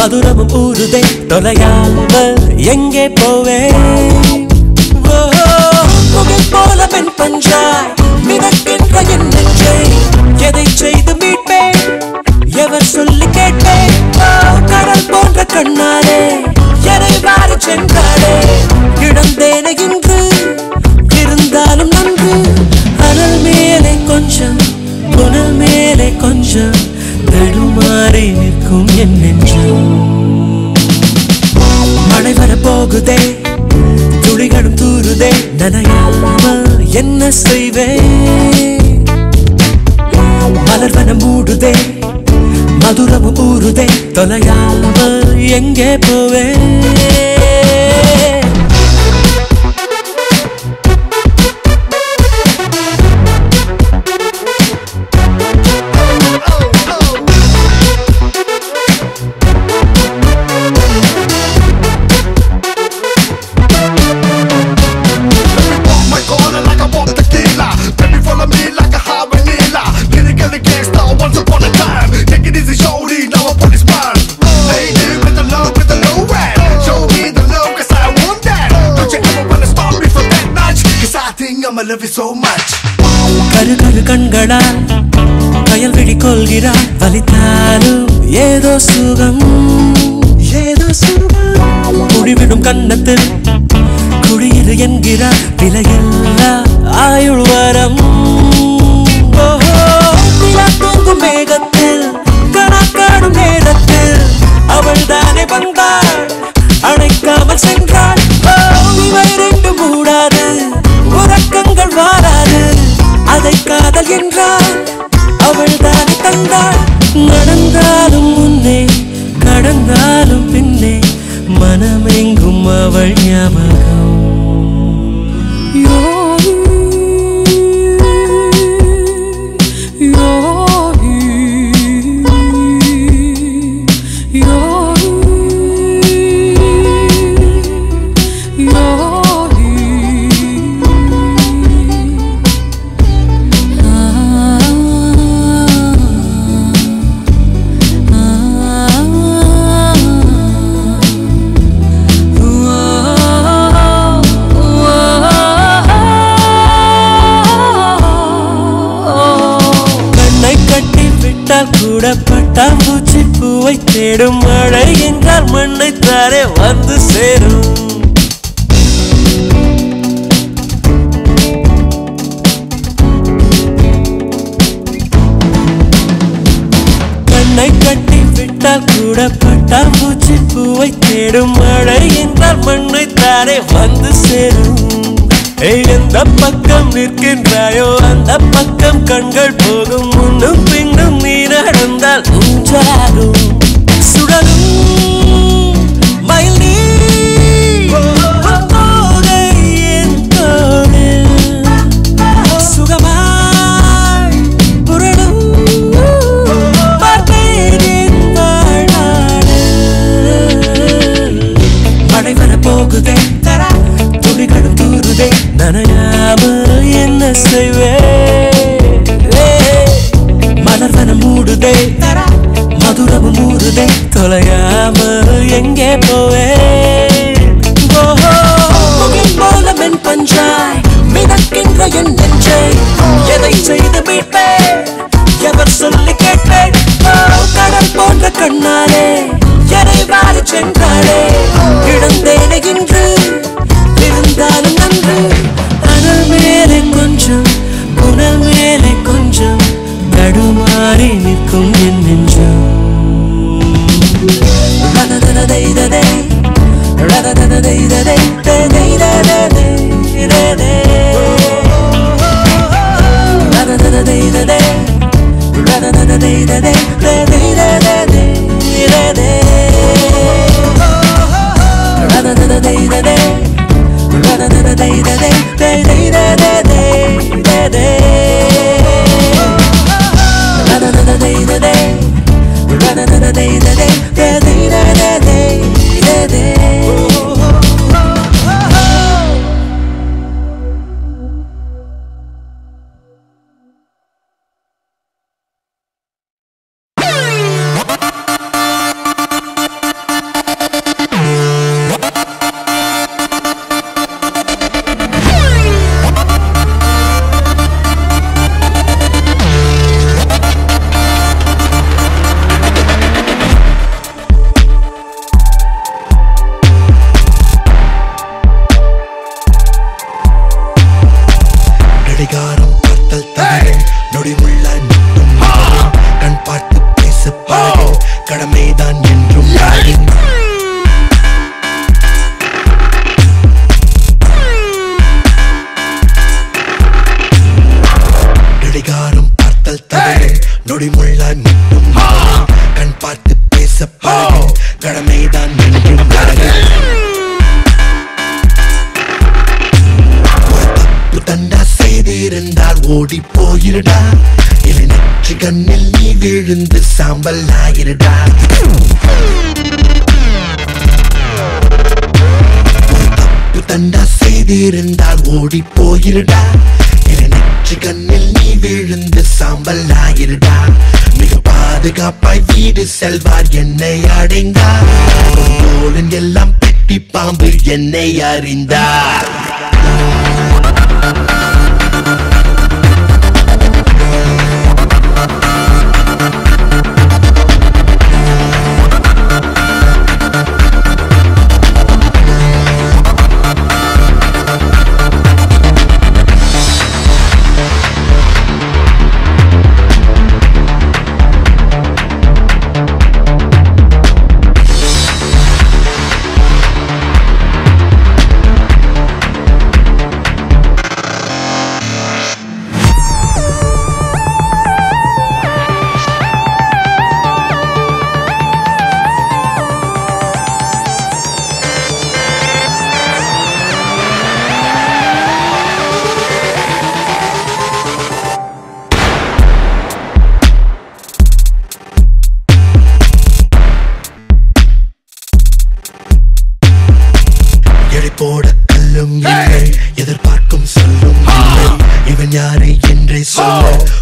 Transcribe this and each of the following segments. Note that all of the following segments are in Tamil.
மதுரமும் ஊறுதே தொலையாமல் எங்கே போவேன் போல பெண் பஞ்சாய் மிதக்கின்ற என் நெஞ்சை எதை செய்து மீட்பேன்? எவர் சொல்லி கேட்பேன்? கடல் போன்ற கண்ணாலே எதை வாரி சென்றாளே இழந்தேனே இன்று இருந்தாலும் நன்று. அனல் மேலே கொஞ்சம் புனல் மேலே கொஞ்சம். தடுமாறி நிற்கும் என் நெஞ்சம் மழை வர போகுதே துளிகளும் தூருதே நனையாம என்ன செய்வேன்? மலர்வனம் மூடுதே மதுரமும் ஊறுதே தொலையாம எங்கே போவேன்? So much. கரு கரு கண்களால் கயல் விழி கொள்கிறாள் வலித்தாலும் ஏதோ சுகம். ஏதோ சுகம். குடிவிடும் கன்னத்தில் குடியிரு என்கிறார். விலையில்லா ஆயுள் வரம். தூங்கும் மேகத்தில் கணக்காடும் நேரத்தில் அவள் தானே வந்தாள். அணைக்காமல் சென்றாள். அதை காதல் என்றால் அவள் தானே தந்தாள். நடந்தாலும் முன்னே கடந்தாலும் பின்னே மனமெங்கும் அவள் ஞாபகம். விட்டால் பூச்சி பூவை தேடும் மழை என்றால் மண்ணை தானே வந்து சேரும். எந்த பக்கம் நிற்கின்றாயோ அந்த பக்கம் கண்கள் போகும். முன்னும் பின்னும் நீ நடந்தால் உஞ்சாகும் சுடரும் தூருதே நனையாம என்ன சாம்பல் ஆகிருடா தப்பு தண்டா செய்திருந்தால் ஓடி போயிருடா நெற்றி கண்ணில் நீ விழுந்து சாம்பல் ஆகிருடா மிக பாதுகாப்பாய் வீடு செல்வார் என்னை அடைந்தார் தோழன் எல்லாம் பெட்டி பாம்பு என்னை அறிந்தார் Thank you.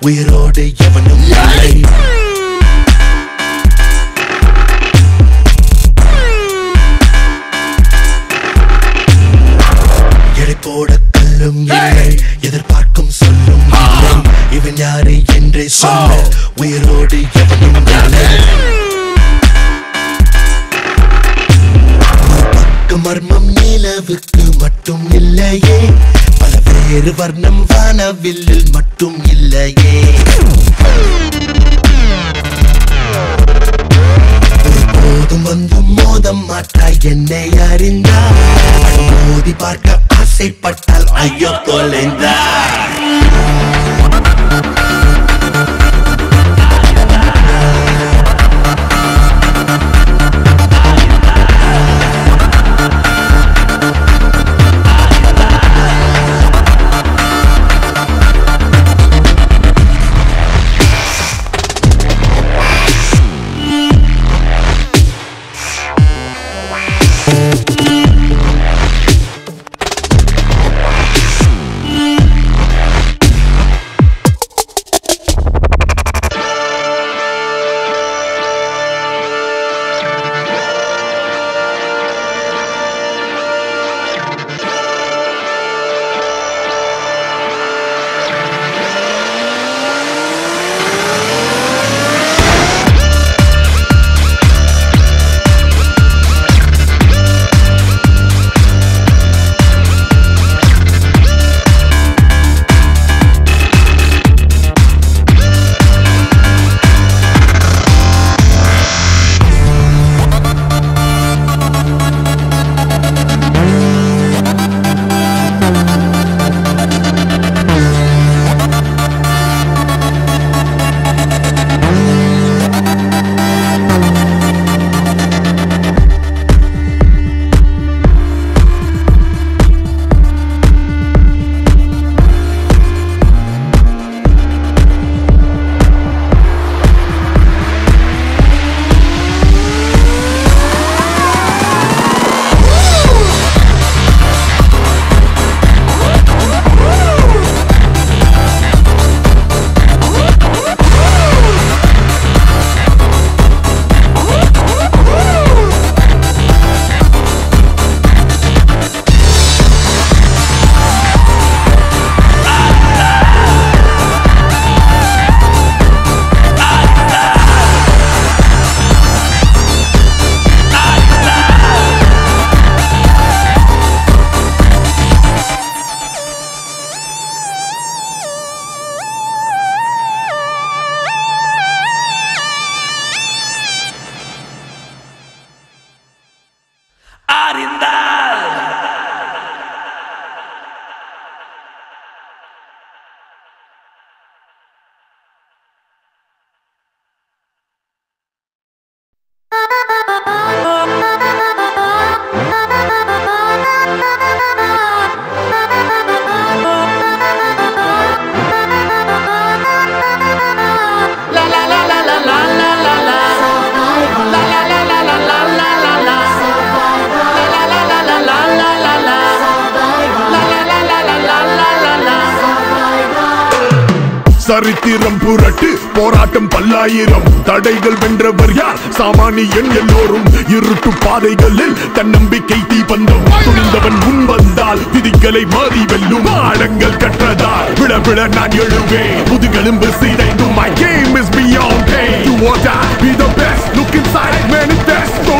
உயிரோடு எவனும் இல்லை. எடை போட கல்லும் இல்லை. எதிர்பார்க்கும் சொல்லும் இல்லை. இவன் யாரு என்றே சொல்ல உயிரோடு எவனும் இல்லை. பக்க மர்மம் நிலவுக்கு மட்டும் இல்லையே. பல வேறு வர்ணம் வானவில்லில் மட்டும் இல்லையே. போதும் வந்து மோதம் மாற்றாய் என்னை அறிந்தார் மோதி பார்க்க ஆசைப்பட்டால் ஐயோ தொலைந்தார் சரித்திரம் புரட்டு போராட்டம் பல்லாயிரம். தடைகள் வென்றவர் யார்? சாமானியன் எல்லோரும் இருட்டு பாதைகளில் தன்னம்பிக்கை தீபந்தம். துணிந்தவன் முன் வந்தால் விதிகளை மாறி வெல்லும். ஆழங்கள் கற்றதால் விட விட நான் எழுவேன். முதுகெலும்பு சிதைந்தும் my game is beyond pain. You want die be the best. Look inside. Manifest.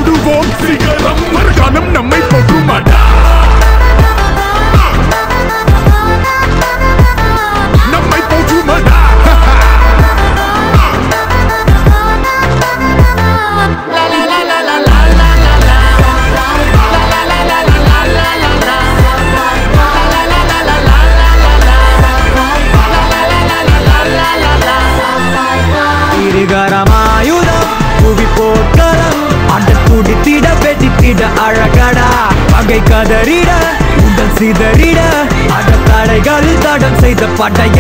படைய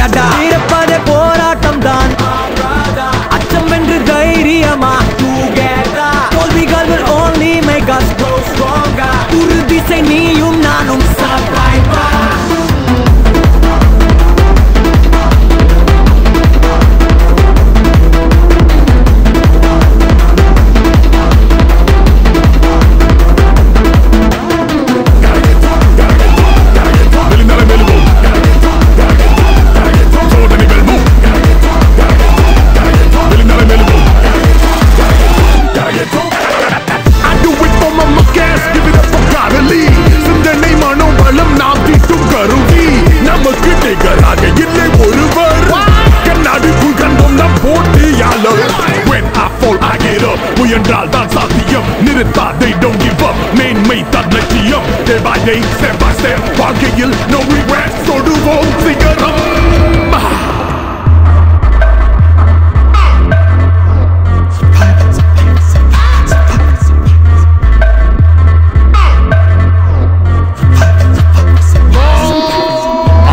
முயன்றால் தான் சாத்தியம் நிறுத்தாதை don't give up மேன்மை தான் லட்சியம் day by day step by step வாழ்க்கையில் no regrets தொடுவோம் சிகரம்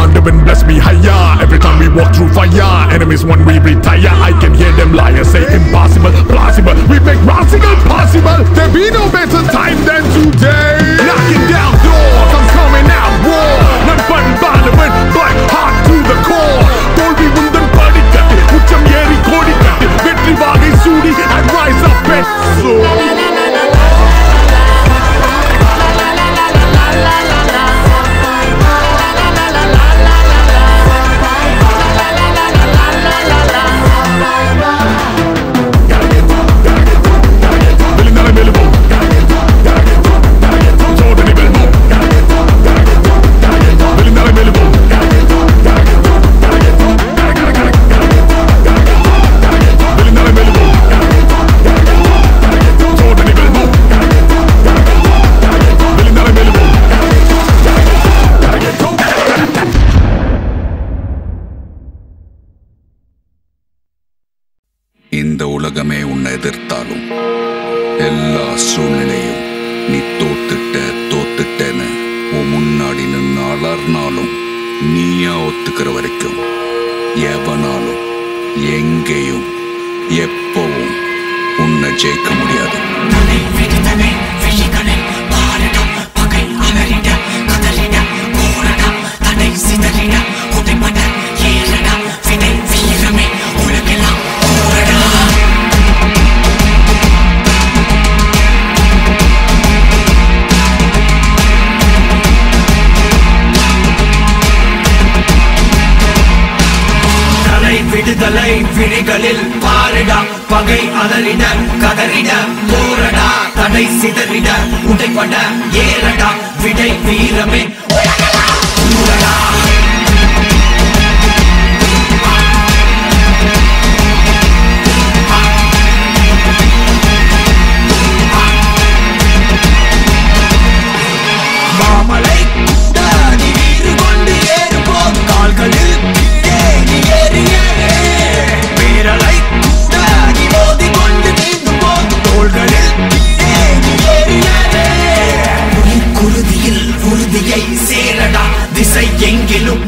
Underman bless me higher Every time we walk through fire Enemies when we retire I can hear them liars say impossible Plausible We make radical possible There be no better time than today இந்த உலகமே உன்னை எதிர்த்தாலும் எல்லா சூழ்நிலையும் நீ தோத்துட்ட தோத்துட்டேன்னு உன் முன்னாடி நின்று அலர்னாலும் நீயா ஒத்துக்கிற வரைக்கும் எவனாலும் எங்கேயும் எப்பவும் உன்னை ஜெயிக்க முடியாது. விடுதலை விழிகளில் பாரிடா பகை அலறிட கதறிட போரடா தடை சிதறிட உடைப்பட ஏறடா விடை வீரமே. திசை எங்கிலும்.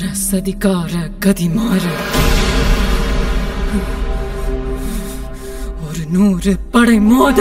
விதி சதிகார கதி ஒரு நூறு படை மோத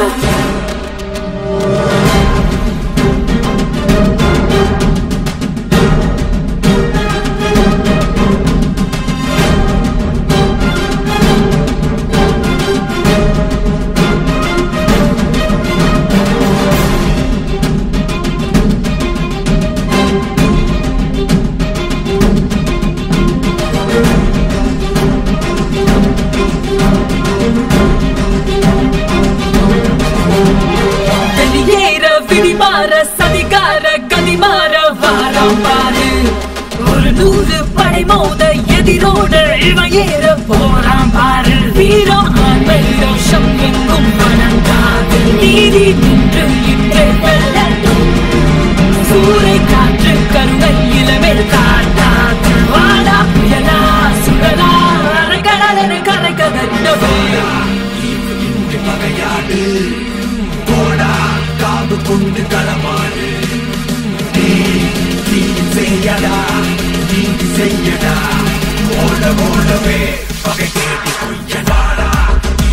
கொண்டு களமாடு தீங்கு செய்யடா தீங்கு செய்யடா. ஓட ஓடவே பகை தேடி கொய்யடாடா நீ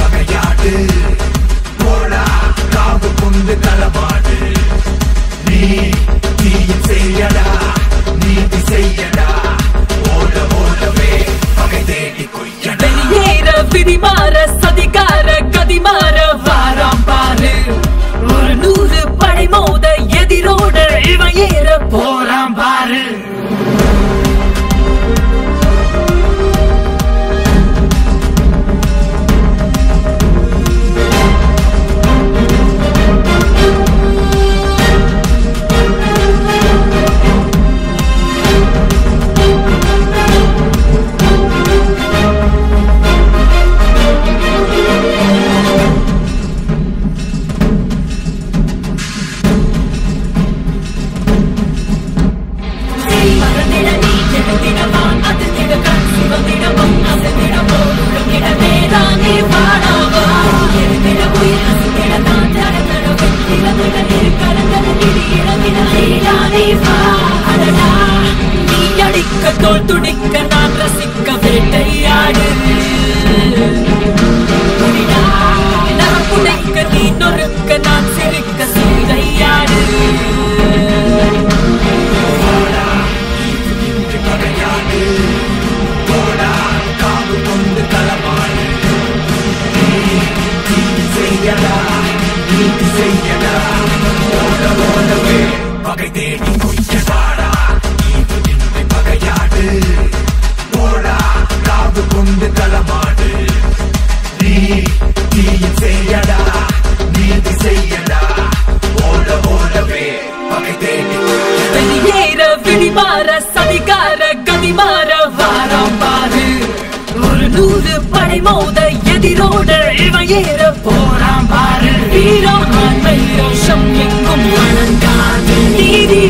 பகையாடு. போடா காவு கொண்டு களமாடு. நீ தீங்கு செய்யடா நீதி செய்யடா. ஓட ஓடவே பகை தேடி கொய்யடா வெளியேற வா அடடா நீ அடிக்க தோல் துடிக்க கொண்டு நீ தீயில் செய்யடா நீதி செய்யடா ஓட ஓடவே பகை தேடி வெளியேற விதி சதிகார கதிமாற வாரம் பாரு ஒரு நூறு படை மோத எதிரோட இவன் ஏற போறான் பாரு வீரம் ஆண்மை ரோஷம் எங்கும் வணங்காது நீதி